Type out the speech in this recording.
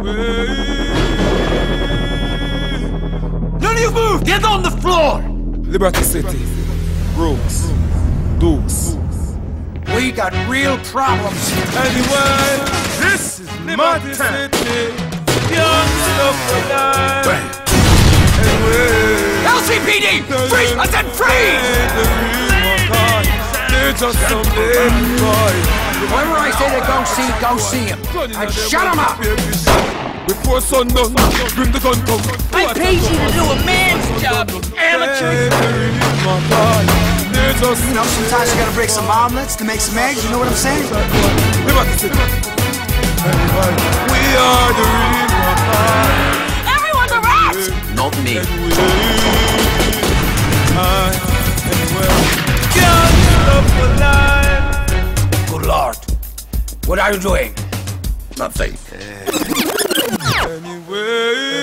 None of you move! Get on the floor! Liberty City, Broker, Dukes. We got real problems. Anyway, this is Liberty City. Young stuff for. Anyway, LCPD! Freeze! I said freeze! They're just some big boys. Whoever I say to go see, go see him. And shut him up! Before sundown, bring the gun come. I paid you to do a man's job, amateur. You know, sometimes you gotta break some omelets to make some eggs, you know what I'm saying? We are the real Everyone's a rat! Not me. What are you doing? Nothing. Anyway.